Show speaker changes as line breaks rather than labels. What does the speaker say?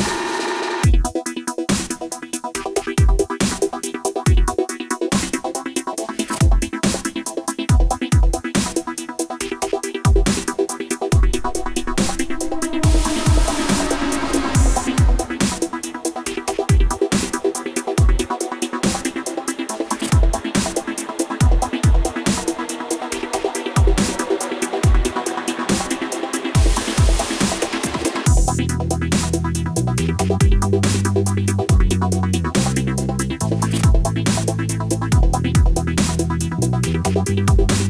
you Thank you.